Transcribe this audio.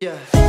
Yeah.